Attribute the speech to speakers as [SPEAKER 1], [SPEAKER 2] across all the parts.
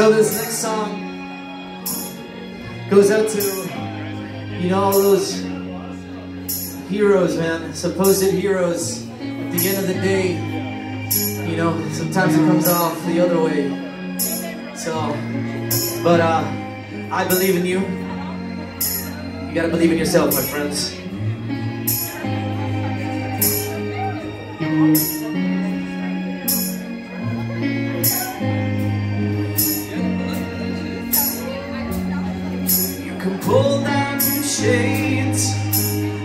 [SPEAKER 1] So this next song goes out to, you know, all those heroes, man, supposed heroes. At the end of the day, you know, sometimes it comes off the other way. So, but uh, I believe in you. You gotta believe in yourself, my friends. Can pull down your shades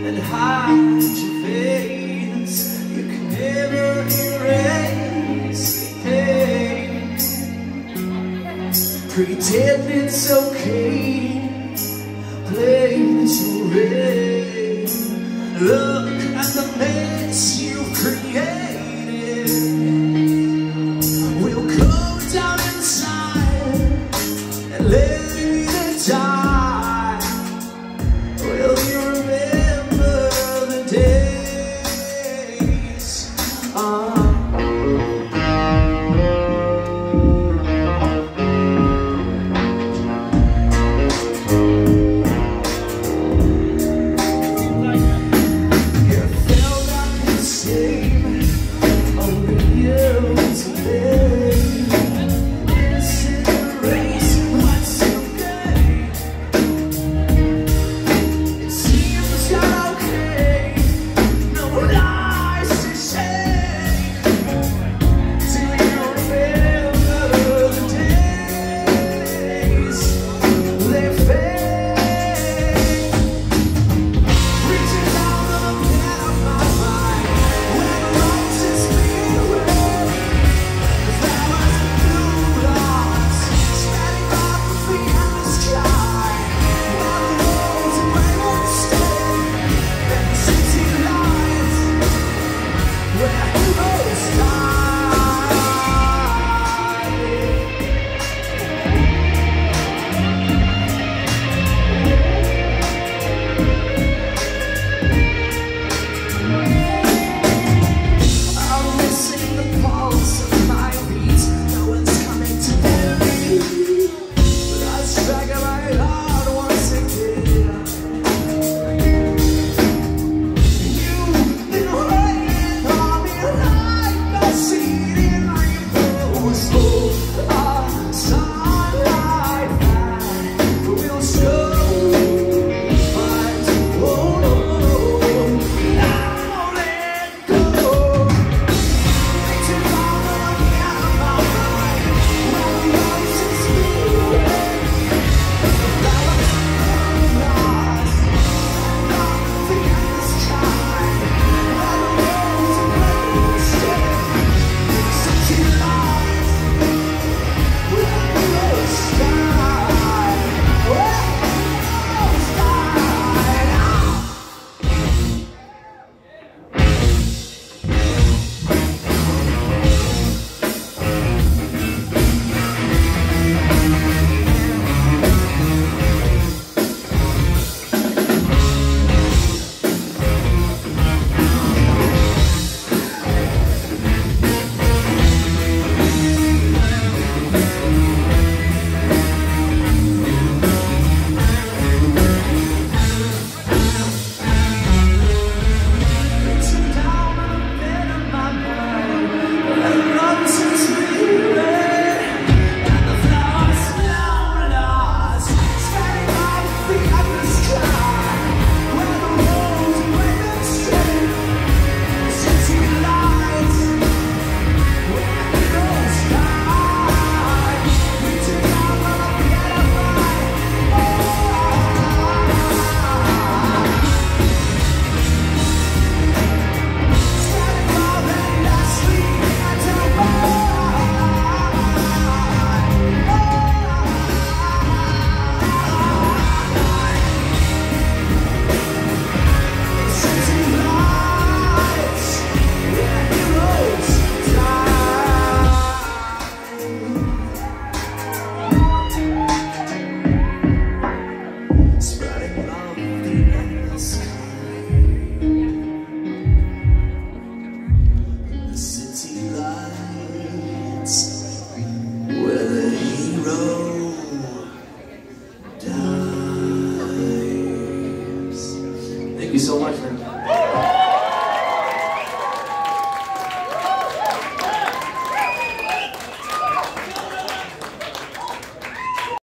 [SPEAKER 1] and hide your face. You can never erase the pain. Pretend it's okay. Play this charade. Look at the mess you've